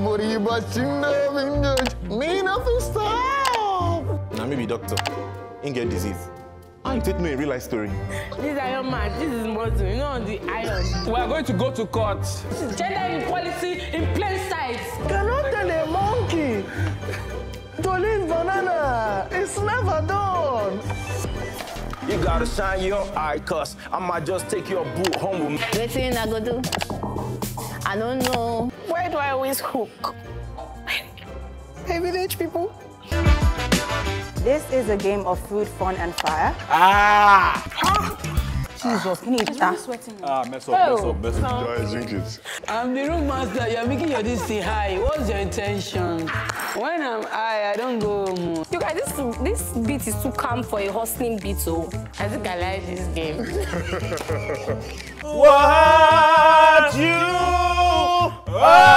somebody, but you never me nothing stop. Now maybe doctor, ain't get disease. I ain't take no a real life story. This Iron Man, this is muscle, you know, the iron. We are going to go to court. Gender equality in plain sight. Cannot tell a monkey to leave banana. It's never done. You gotta shine your eye, cuz I might just take your boot home with me. Wetin I go do? I don't know. Where do I always hook? Hey, village people. This is a game of food, fun, and fire. Ah! Jesus, can you eat that? Ah, mess up, mess up, mess up. Guys, drink it. I'm the room master. You're making your this say hi. What's your intention? When I'm high, I don't go home. You guys, this this beat is too calm for a hustling beat, so I think I like this game. What you Whoa!